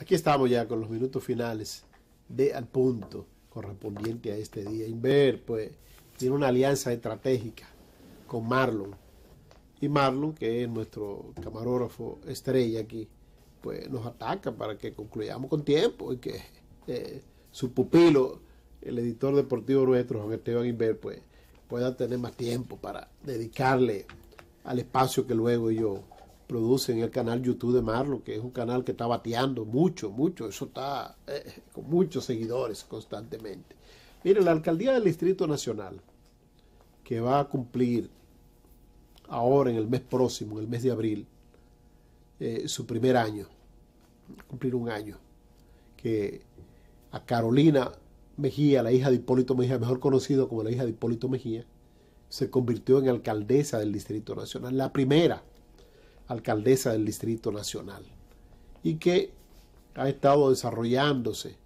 Aquí estamos ya con los minutos finales de Al Punto correspondiente a este día. Inver, pues, tiene una alianza estratégica con Marlon. Y Marlon, que es nuestro camarógrafo estrella aquí, pues nos ataca para que concluyamos con tiempo y que eh, su pupilo, el editor deportivo nuestro, Juan Esteban Inver, pues pueda tener más tiempo para dedicarle al espacio que luego yo produce en el canal YouTube de Marlon, que es un canal que está bateando mucho, mucho, eso está eh, con muchos seguidores constantemente. Mire, la alcaldía del Distrito Nacional, que va a cumplir ahora en el mes próximo, en el mes de abril, eh, su primer año, cumplir un año, que a Carolina Mejía, la hija de Hipólito Mejía, mejor conocido como la hija de Hipólito Mejía, se convirtió en alcaldesa del Distrito Nacional, la primera alcaldesa del Distrito Nacional y que ha estado desarrollándose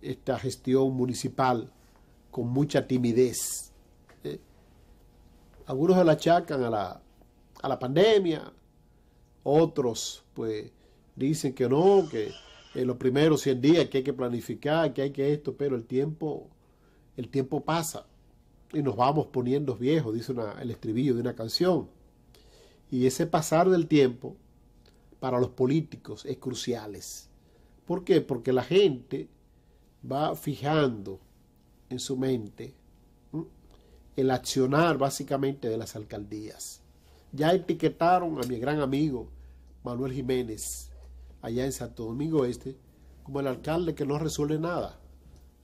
esta gestión municipal con mucha timidez. ¿eh? Algunos se la achacan a la, a la pandemia, otros pues dicen que no, que en los primeros 100 días que hay que planificar, que hay que esto, pero el tiempo, el tiempo pasa y nos vamos poniendo viejos, dice el estribillo de una canción. Y ese pasar del tiempo para los políticos es crucial. ¿Por qué? Porque la gente va fijando en su mente el accionar básicamente de las alcaldías. Ya etiquetaron a mi gran amigo Manuel Jiménez allá en Santo Domingo Este como el alcalde que no resuelve nada,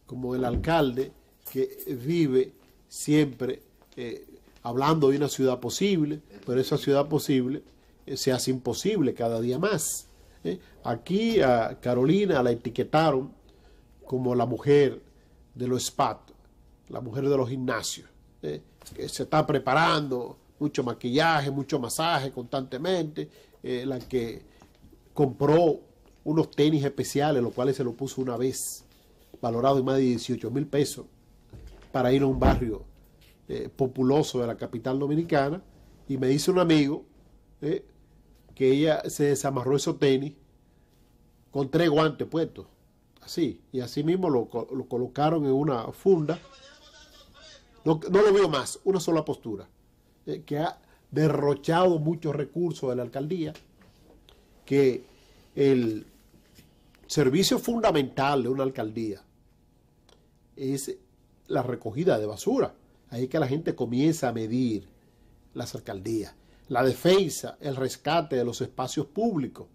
como el alcalde que vive siempre eh, hablando de una ciudad posible, pero esa ciudad posible eh, se hace imposible cada día más. ¿eh? Aquí a Carolina la etiquetaron como la mujer de los SPAT, la mujer de los gimnasios, ¿eh? que se está preparando, mucho maquillaje, mucho masaje constantemente, la que compró unos tenis especiales, los cuales se lo puso una vez, valorado en más de 18 mil pesos, para ir a un barrio eh, populoso de la capital dominicana y me dice un amigo eh, que ella se desamarró esos tenis con tres guantes puestos, así, y así mismo lo, colocaron en una funda. No, lo veo más, una sola postura, eh, que ha derrochado muchos recursos de la alcaldía, que el servicio fundamental de una alcaldía es la recogida de basura. Ahí que la gente comienza a medir las alcaldías. La defensa, el rescate de los espacios públicos.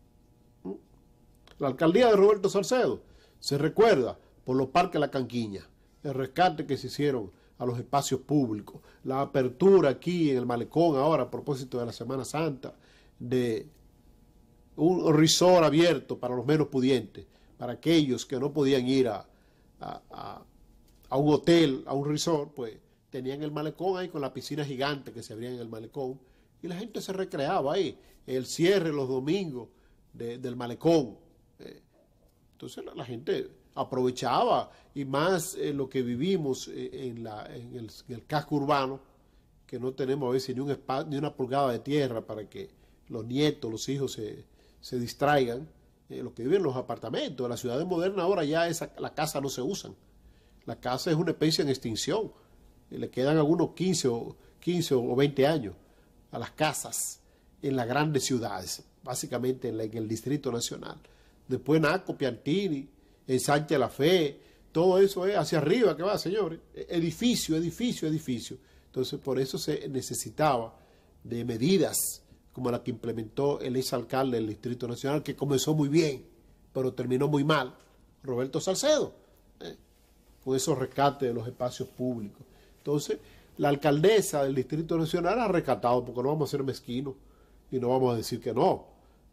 ¿Mm? La alcaldía de Roberto Salcedo se recuerda por los parques La Canquiña, el rescate que se hicieron a los espacios públicos, la apertura aquí en el malecón ahora a propósito de la Semana Santa, de un resort abierto para los menos pudientes, para aquellos que no podían ir a, a, a un hotel, a un resort, pues tenían el malecón ahí con la piscina gigante que se abría en el malecón y la gente se recreaba ahí. El cierre los domingos del malecón. Eh, entonces la, gente aprovechaba y más eh, lo que vivimos eh, en, la, en, el, casco urbano, que no tenemos a veces ni, un ni una pulgada de tierra para que los nietos, los hijos se, se distraigan. los que viven en los apartamentos, en la ciudad moderna ahora ya esa, la casa no se usan. La casa es una especie en extinción le quedan algunos 15 o, 15 o 20 años a las casas en las grandes ciudades, básicamente en, el Distrito Nacional. Después Naco, Piantini, en Sánchez La Fe, todo eso es hacia arriba que va, señores. Edificio, edificio, edificio. Entonces, por eso se necesitaba de medidas como la que implementó el exalcalde del Distrito Nacional, que comenzó muy bien, pero terminó muy mal, Roberto Salcedo, ¿eh? con esos rescates de los espacios públicos. Entonces, la alcaldesa del Distrito Nacional ha rescatado, porque no vamos a ser mezquinos y no vamos a decir que no.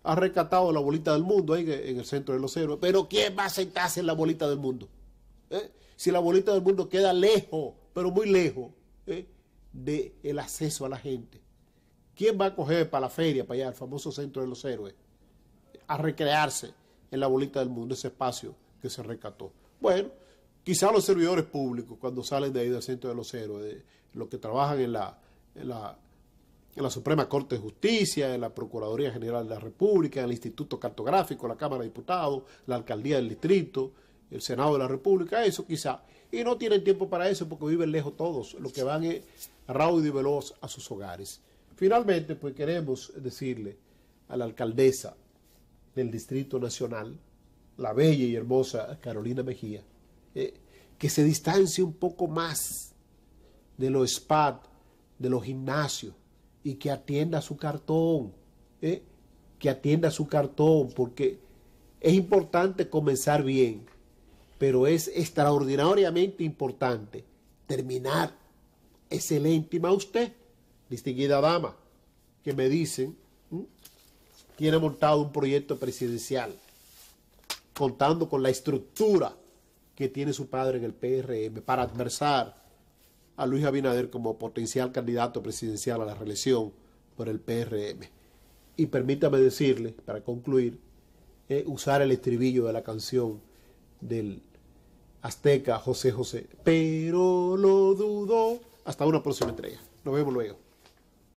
Ha rescatado la bolita del mundo ahí en el centro de los héroes. Pero ¿quién va a sentarse en la bolita del mundo? ¿Eh? Si la bolita del mundo queda lejos, pero muy lejos, ¿eh? del acceso a la gente. ¿Quién va a coger para la feria, para allá, el famoso centro de los héroes, a recrearse en la bolita del mundo, ese espacio que se rescató? Bueno, Quizá los servidores públicos, cuando salen de ahí del centro de los héroes, los que trabajan en la, en la Suprema Corte de Justicia, en la Procuraduría General de la República, en el Instituto Cartográfico, la Cámara de Diputados, la Alcaldía del Distrito, el Senado de la República, eso quizá. Y no tienen tiempo para eso porque viven lejos todos, lo que van raudo y veloz a sus hogares. Finalmente, pues queremos decirle a la alcaldesa del Distrito Nacional, la bella y hermosa Carolina Mejía, eh, que se distancie un poco más de los SPAT, de los gimnasios, y que atienda su cartón, ¿eh? que atienda su cartón, porque es importante comenzar bien, pero es extraordinariamente importante terminar excelente. Y usted, distinguida dama, que me dicen, tiene montado un proyecto presidencial, contando con la estructura que tiene su padre en el PRM para adversar a Luis Abinader como potencial candidato presidencial a la reelección por el PRM. Y permítame decirle, para concluir, eh, usar el estribillo de la canción del azteca José José. Pero lo dudo. Hasta una próxima entrega. Nos vemos luego.